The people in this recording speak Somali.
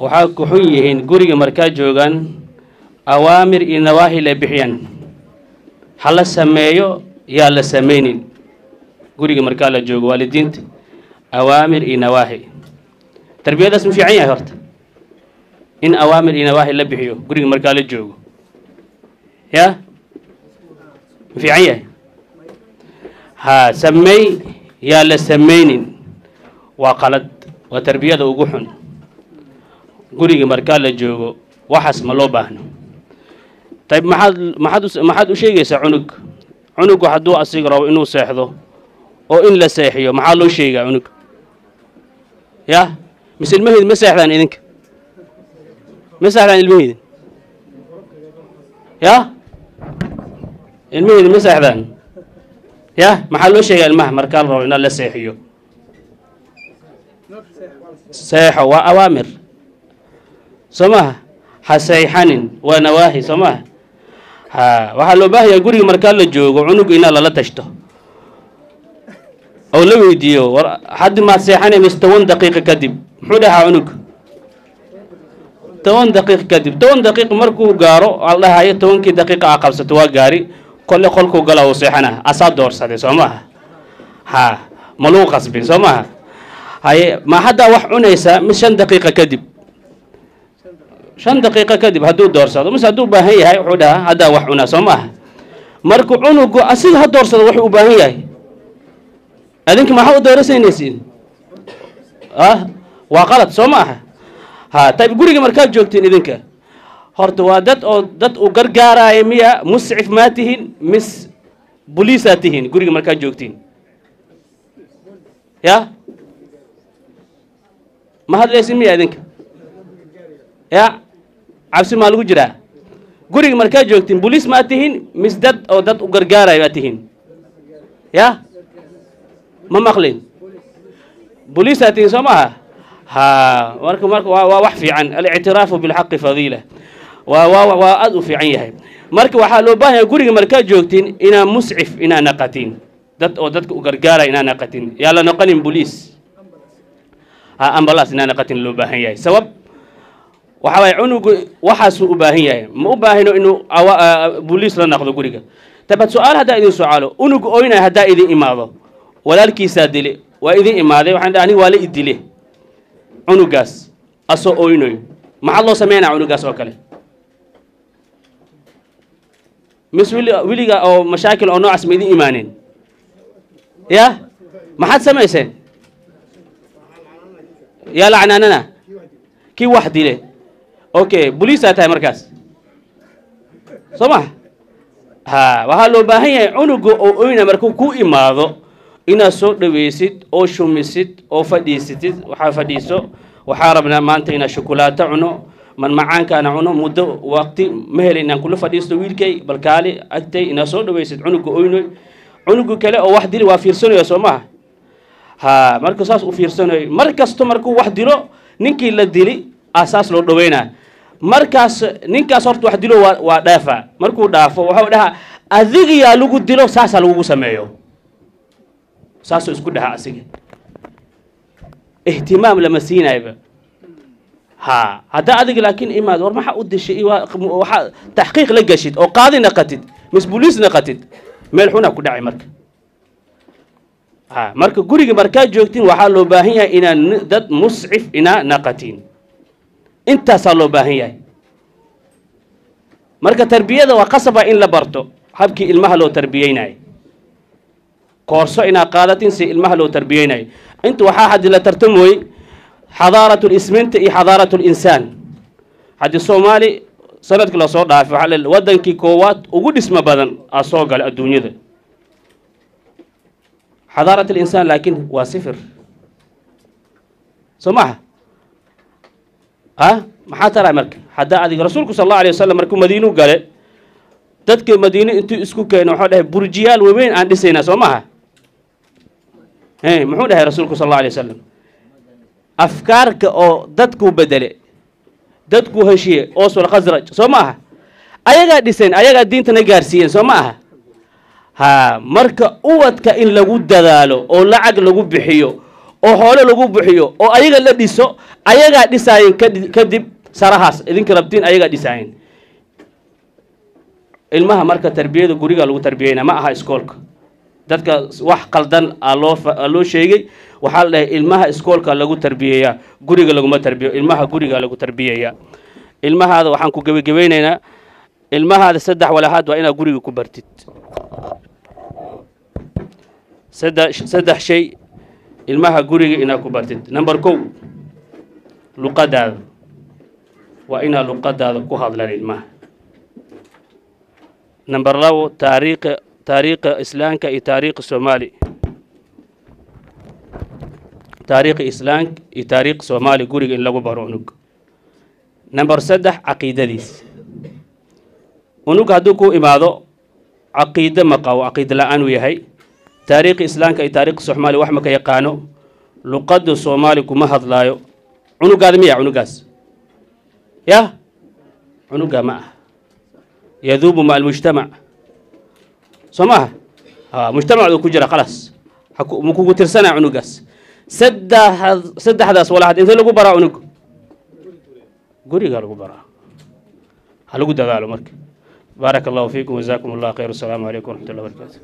waxaa ku xun yihiin guriga markaa joogaan awaamir iyo nawaahi la bixiyaan. Ha la sameeyo yaa la samaynin. Guriga markaa la joogo waalidiinta awaamir iyo nawaahi. Tarbiyadaas mu fiican yahay horta. In awaamir iyo nawaahi la bixiyo guriga markaa la joogo ya? Mu fiican yahay ha sameey yaa la samaynin waa qalad waa tarbiyada ugu xun. Guriga markaa la joogo waxaas ma loo baahno. Tayb maxaad maxaad maxaad u sheegaysaa cunug? Cunugu hadduu asiga rabo inuu seexdo oo in la seexiyo maxaa loo sheegaa cunug? Ya? Mise ilmaheedi ma seexdaan idinka? Ma seexdaan ilmaheedi ya ilmaheedi ma seexdaan? Ya maxaa loo sheegaa ilmaha? Markaa la rabo inaad la seexiyo. Seexo waa awaamir. Soo ha sayxanin waa nawaahi soo ha waxaa loo baahanyaa guriga markaa la joogo cunug inaa lala tashto. Oo la weydiiyo war haddi maad seexanay mise toban daqiiqa kadib. Muxuu dhahaa cunug? Toban daqiiq kadib. Toban daqiiq markuu gaaro al dhahayo tobankii daqiiqa a qabsato waa gaari kolle qolkuu gala uu seexana. Asaa doorsaday soo maha ha ma lagu qasbin soo maha haye ma haddaa wax cunaysaa mis shan daqiiqa kadib. Shan daqiiqo kadib hadduu doorsado mise hadduu baahan yahay wuxuu dhahaa haddaa wax cunaa soo maaha marka cunugu asiga ha doorsado wuxuu u baahan yahay. Adinka maxaa u doorasaynaysiin ah waa qalad soo maaha ha tayb guriga markaad joogtiin idinka horta waa dad oo dad u gargaaraayo miya muscif maa tihin mis buliisaa tihiin guriga markaad joogtiin. Ya? Ma hadlaysin miya idinka? Ya? Cabsi maa lagu jiraa? Guriga markaad joogtiin boliis maa tihiin mis dad oo dad u gargaarayo aa tihiin ya? Ma maqlin? Boliisaa tihiin soo maaha? Ha marka marka waa wax fiican. Alictiraafu bilxaqi fadiila waa aada u fiican yahay. Marka waxaa loo baahanya guriga markaad joogtiin inaa muscif inaa naqatiin dad oo dadka u gargaaraya inaa naqatin. Yaa la noqonin boliis? Ambalaas inaa naqatin loo baahan yahay. Sabab waxa waye cunugu waxaasuu u baahan yahay. Ma u baahino inuu boliis la naqdo guriga. Dabad su'aal haddaa idin sucaalo unugu oynaya haddaa idin imaado. Walaalkiisaa dile. Waa idin imaaday. Waxaan dhaha aniga waa la i dile. Cunugaas asoo oynayo maxaa loo sameynaya cunugaas oo kale mis wili wiliga oo mashaakil oo noocaas ma idin imaaneen ya? Maxaad samayseen yaa lacnaanana? Kii wax dile okay boliisaa tahay markaas. Soo ma? Ha waxaa loo baahan yahay cunuga oo oyna markuu ku imaado inaad soo dhaweysid oo shumisid oo fadhiisatid waxaa fadhiiso waxaa rabnaa maanta inaad shukulaato cuno man macaankaana cuno muddo waqti ma helay inaan kula fadhiisto wiilkay balkaali agtay inaad soo dhaweysid cunuga oynoy cunuga kale oo wax dili waa fiirsanayo soo maha ha marka saas u fiirsanayo. Mar kasto markuu wax dilo ninkii la dili asaas loo dhaweynaa. Markaas ninkaas horta wax dilo waa waa dhaafa. Markuu dhaafo waxau dhahaa adigiyaa lagu dilo saasaa lagugu sameeyo. Saasuu isku dhaha asiga ihtimaam lama siinayba ha haddaa adiga laakiin imaad war maxaa u dishay waxaa taxqiiq la geshid oo qaadi naqatid mis boliis naqatid meel xunaa ku dhacay marka. Ha marka guriga markaad joogtiin waxaa loo baahan yahay inaa dad muscif inaa naqatiin. Intaasaa loo baahan yahay. Marka tarbiyada waa qasaba in la barto habkii ilmaha loo tarbiyeynayo koorso inaad qaadatin si ilmaha loo tarbiyeynayo inta waxaa haddi la tartamooyey xadaaratu lisminta iyo xadaaratu linsaan haddi soomaali sannadkii la soo dhaafay waxaa le wadankii koowaad ugu dhismo badan aa soo gala adduunyada xadaarat alinsaan laakiin waa sifir soo maha a maxaa taraa marka haddaa adiga rasuulku sal allahu alay wasalam markuu madiinu gale dadka madiine intuu isku keeno waxuu dhahay burjiyaal waaweyn aan dhisaynaa soo maha muxuu dhahay rasuulku sal allahu alay wasalam afkaarka oo dadkuu bedele dadkuu heshiye ooswal khasraj soo maaha ayagaa dhiseen ayagaa diintana gaarsiiyeen soo ma aha? Ha marka uwadka in lagu dadaalo oo lacag lagu bixiyo oo xoolo lagu bixiyo oo ayaga la dhiso ayagaa dhisaayeen kadi- kadib sarahaas idinka rabtiin ayagaa dhisaayeen ilmaha marka tarbiyada guriga lagu tarbiyeyna ma aha iskoolka dadka wax qaldan aa loo fa- aa loo sheegay waxaa la dhahay ilmaha iskoolka lagu tarbiyeeyaa guriga laguma tarbiyo ilmaha guriga lagu tarbiyeeyaa ilmahaada waxaan ku gebagabeynaynaa ilmahaada saddex walahaad waa inaad guriga ku bartid. Saddex shay ilmaha guriga inaad ku bartid. Number kow luqadaada. Waa inaad luqadaada ku hadlaan ilmaha. Number labo taariikha taariikha islaamka iyo taariikha soomaali. Taariikha islaamka iyo taariikha soomaali guriga in lagu baro unug. Number saddex caqiidadiis. Unug hadduu ku imaado caqiide ma qabo caqiide la'aan uu yahay. Taariikha islaamka iyo taariikha soomaali wax ma ka yaqaano. Luqadda soomaali kuma hadlaayo. Cunugaada miya cunugaas ya cunugaa ma ah. Yaduubu maca almujtamac soo maaha ha mujtamacdu ku jira khalaas ma kugu tirsanaa cunugaas. Saddex saddexdaas walahaad intee lagu baraa cunug? Guriga lagu baraa. Ha lagu dadaalo marka. Baaraka allahu fiikum wajazaakum allah khayr wasalaamu calaykum waraxmat ullah barakatu